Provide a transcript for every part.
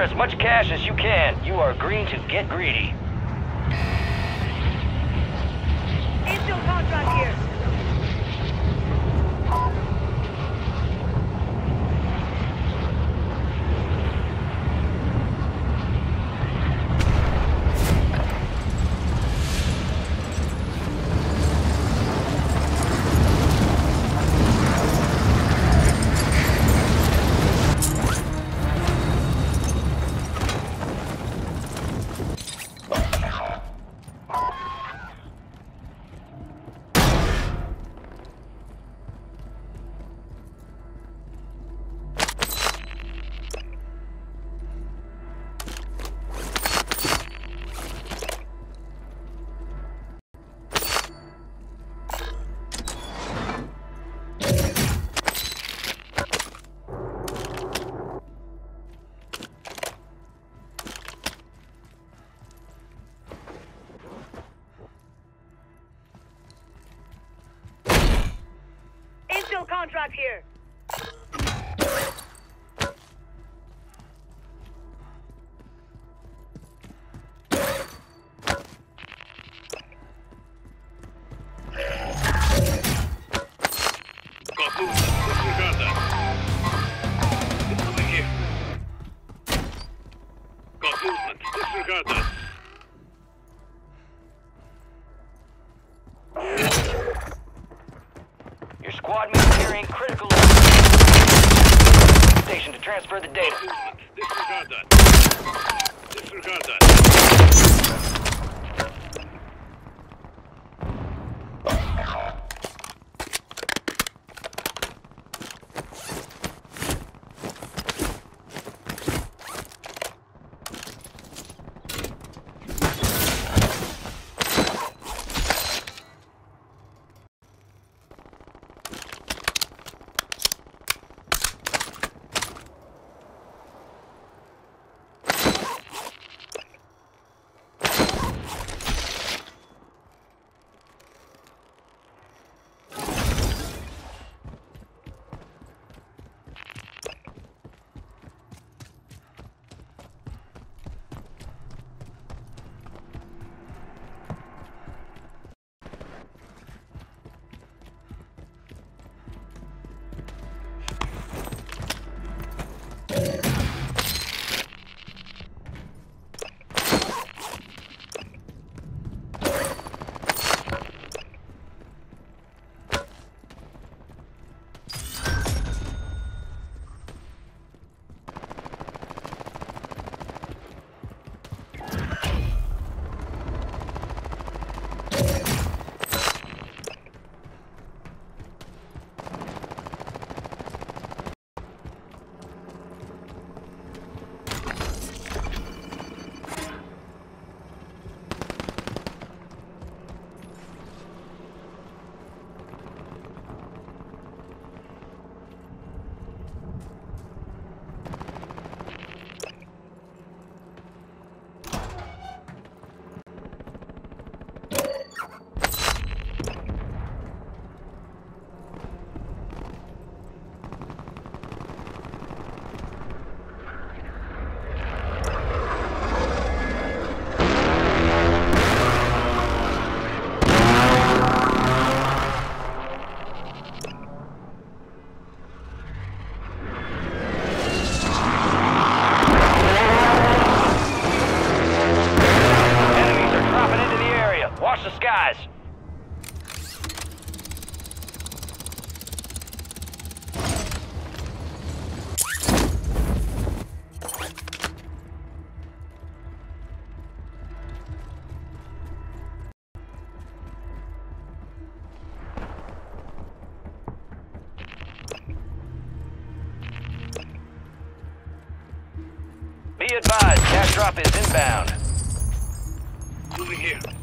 Secure as much cash as you can. You are green to get greedy. Infill contract here. Contract here. Transfer the data. Advised, cash drop is inbound. Moving here.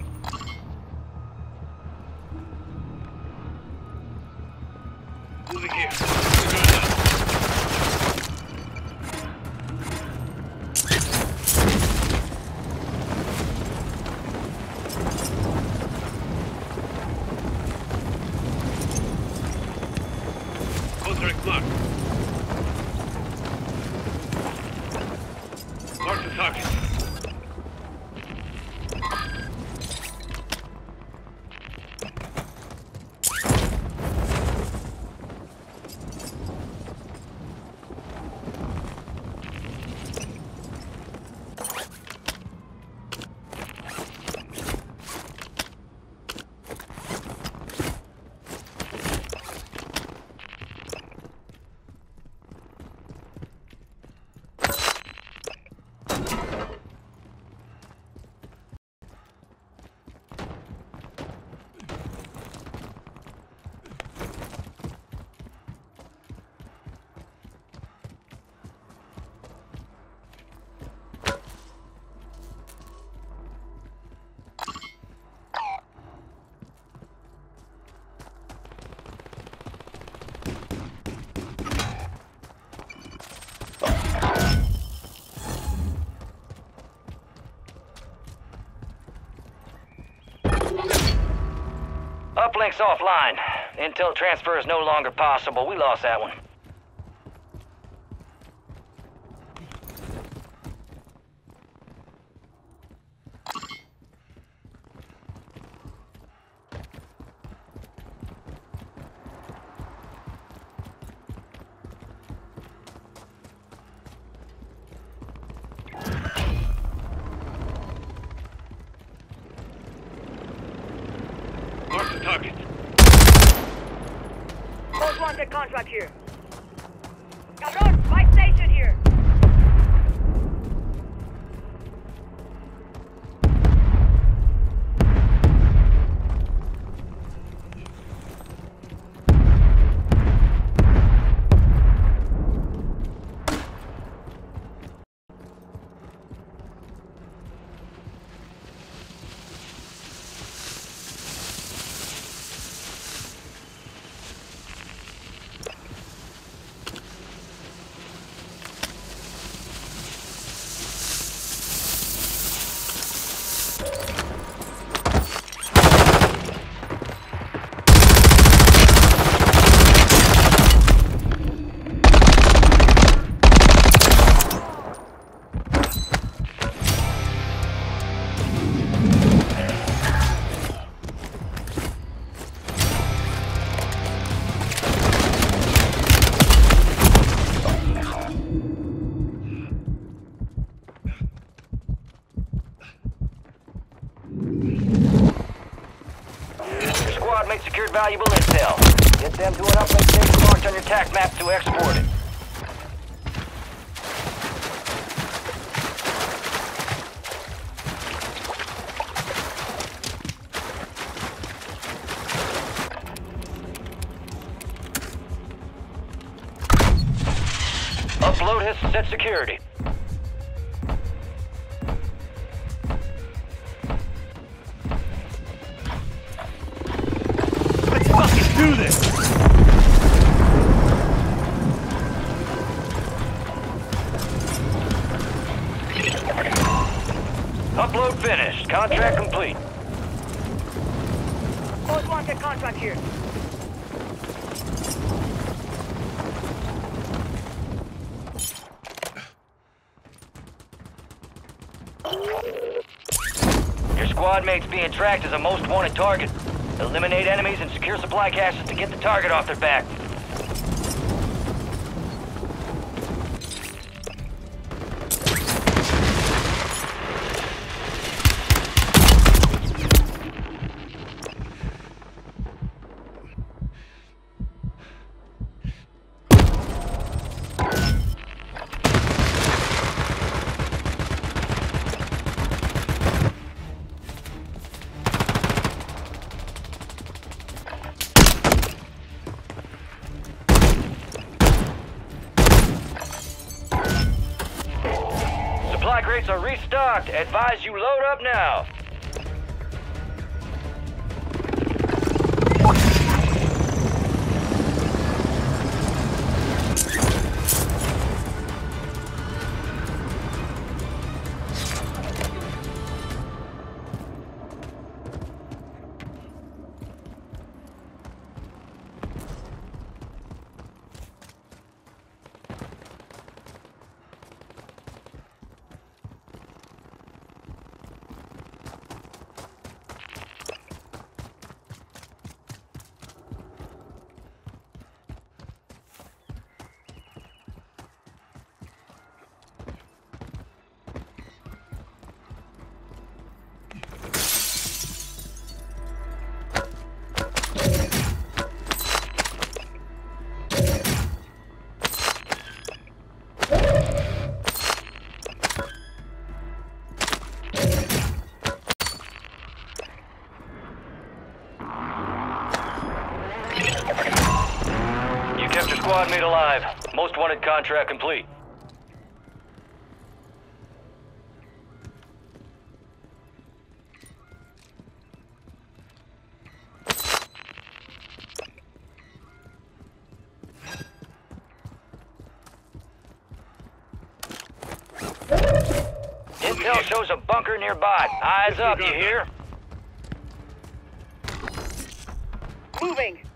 Uplink's offline. Intel transfer is no longer possible. We lost that one. Target. Most wanted contract here. Your squad mate's being tracked as a most wanted target. Eliminate enemies and secure supply caches to get the target off their back. Advise you load up now. Squad mate alive. Most wanted contract complete. Intel shows a bunker nearby. Eyes up, you hear? Moving.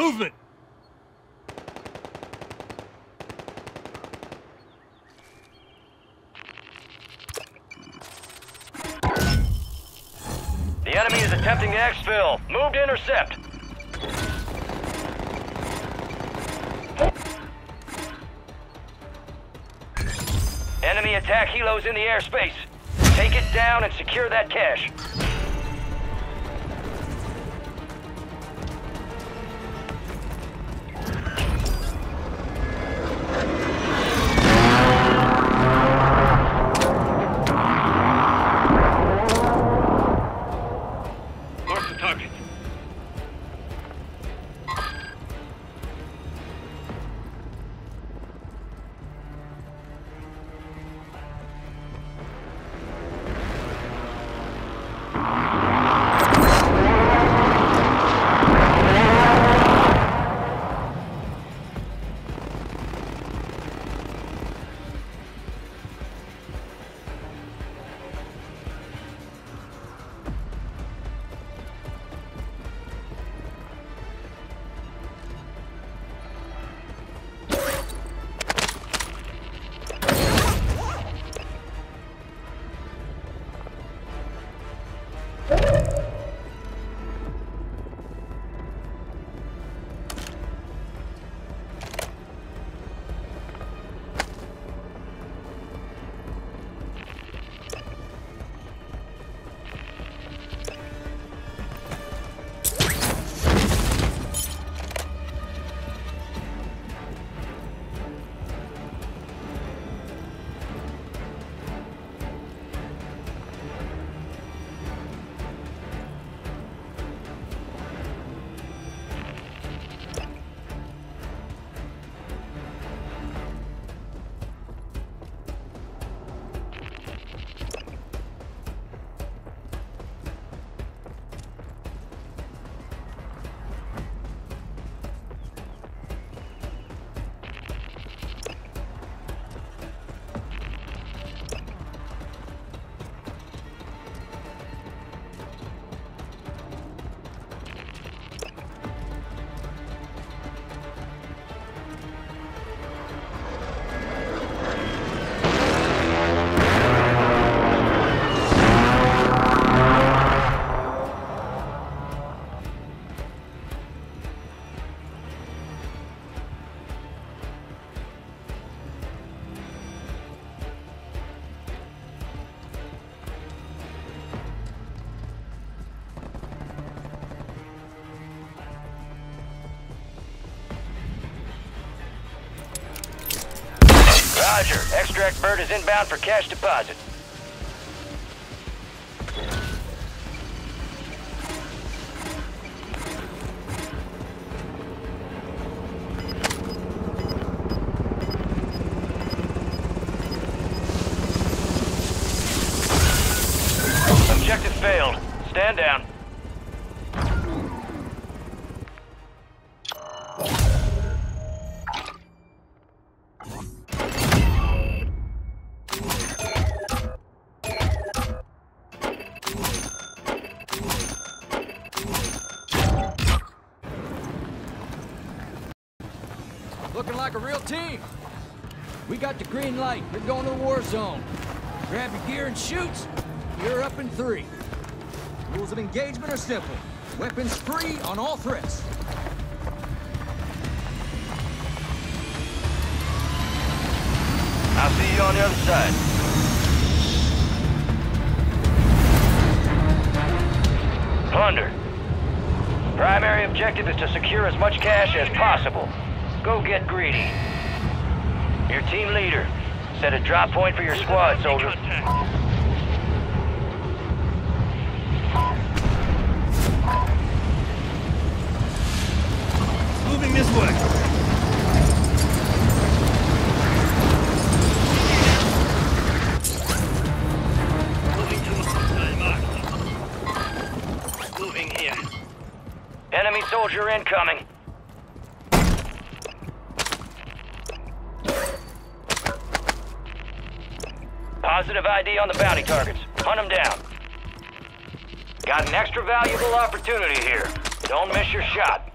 Movement! The enemy is attempting to exfil. Move to intercept. Enemy attack helos in the airspace. Take it down and secure that cache. Extract bird is inbound for cash deposit. Shoot. You're up in three. Rules of engagement are simple. Weapons free on all threats. I'll see you on the other side. Plunder. Primary objective is to secure as much cash as possible. Go get greedy. Your team leader. Set a drop point for your squad, soldier. Moving this way. Enemy soldier incoming. Positive ID on the bounty targets. Hunt them down. Got an extra valuable opportunity here. Don't miss your shot.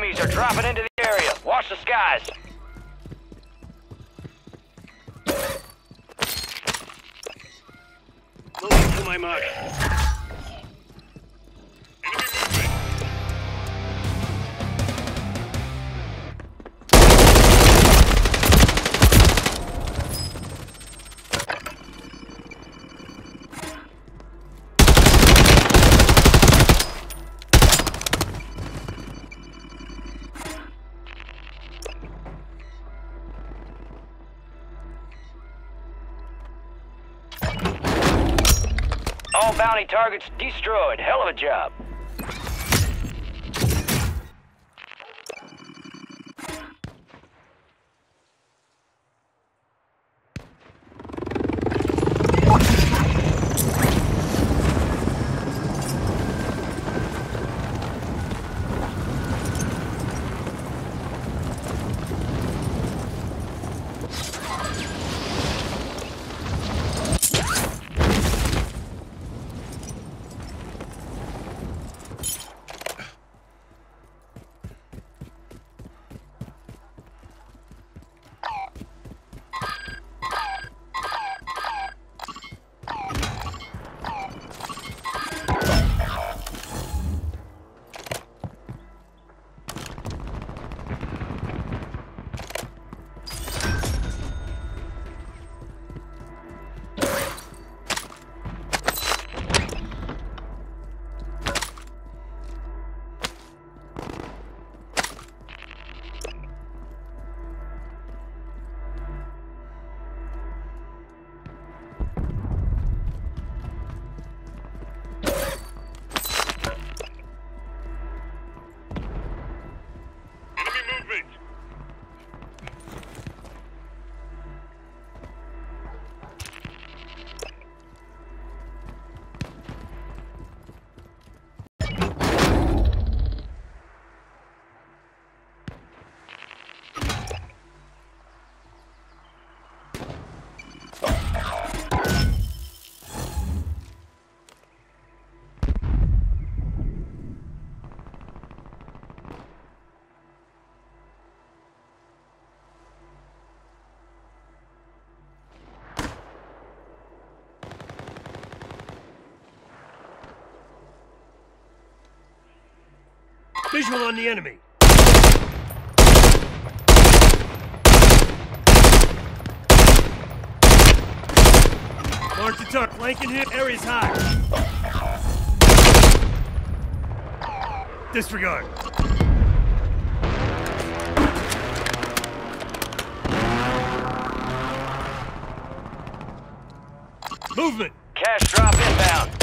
Enemies are dropping into the area. Watch the skies. Moving to my mark. Targets destroyed. Hell of a job. Visual on the enemy. Mark the tuck. Flanking here. Area's high. Disregard. Movement. Cash drop inbound.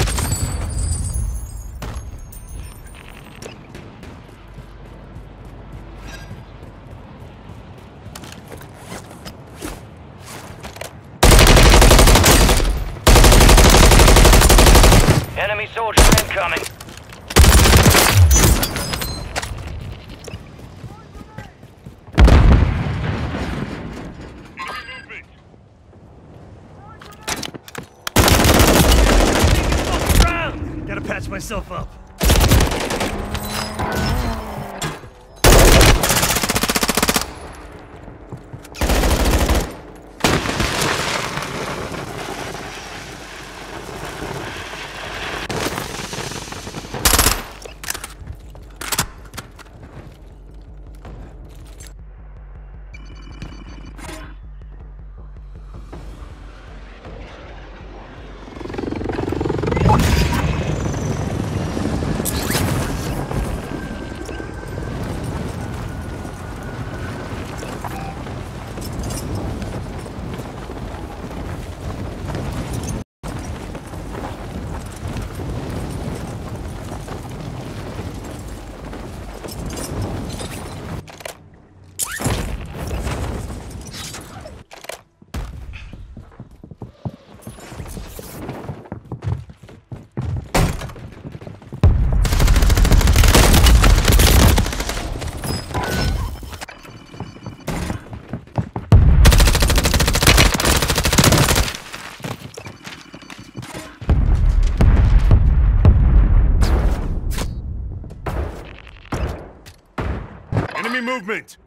Movement.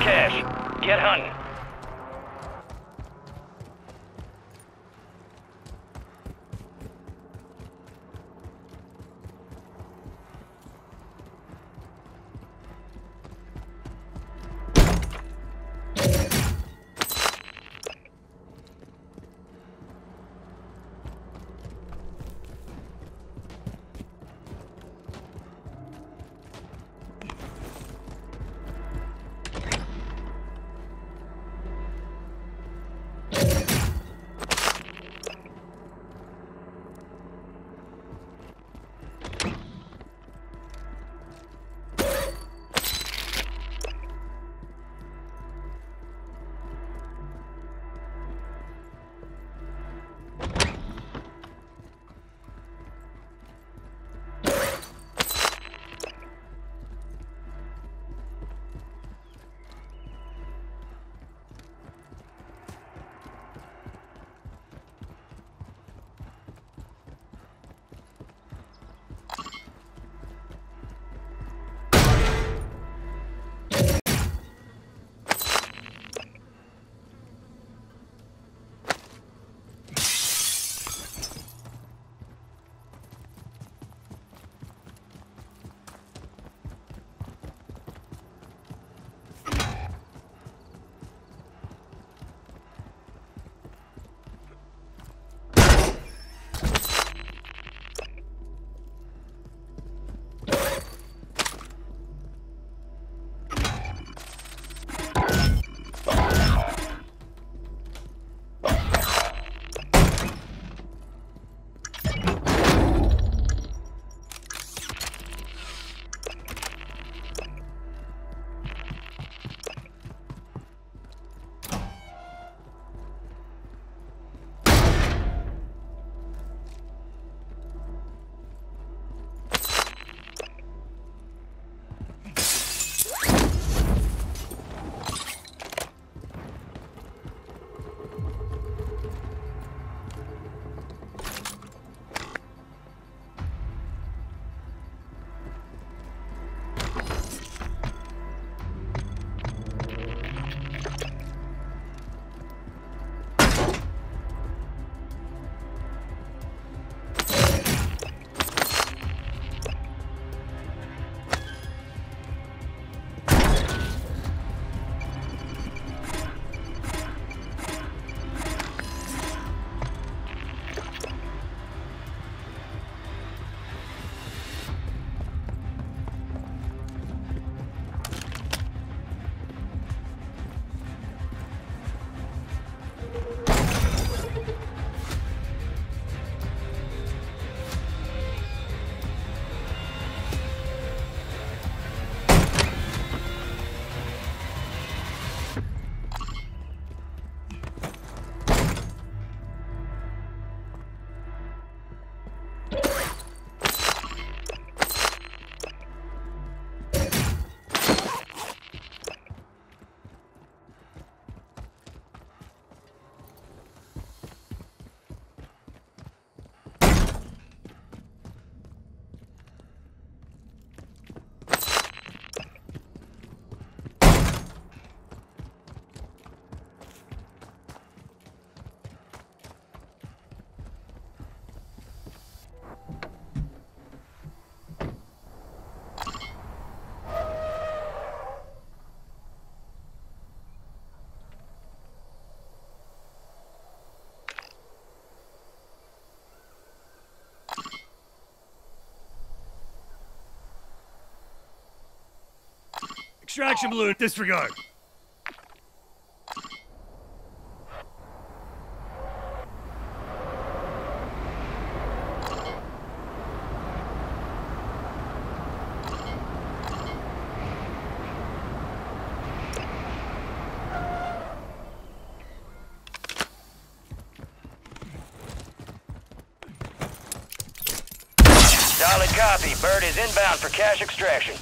Cash. Get hunting. Extraction balloon, disregard. Solid copy. Bird is inbound for cash extraction.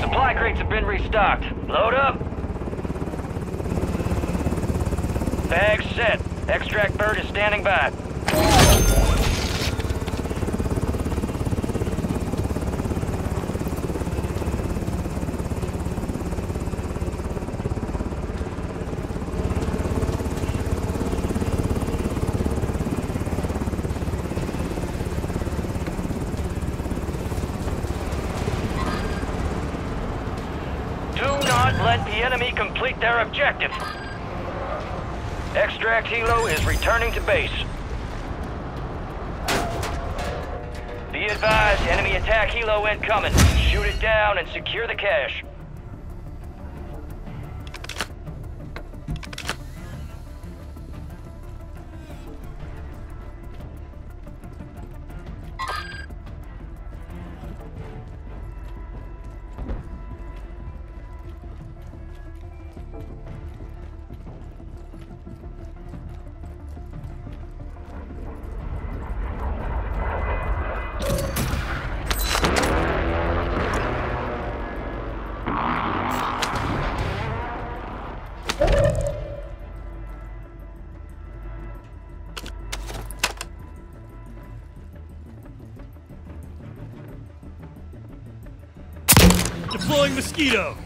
Supply crates have been restocked. Load up. Bags set. Extract bird is standing by. Do not let the enemy complete their objective. Extract Helo is returning to base. Be advised, enemy attack Helo incoming. Shoot it down and secure the cache. Mosquito.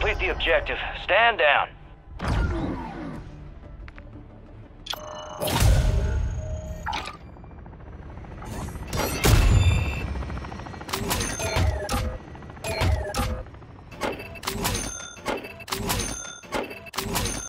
Complete the objective. Stand down.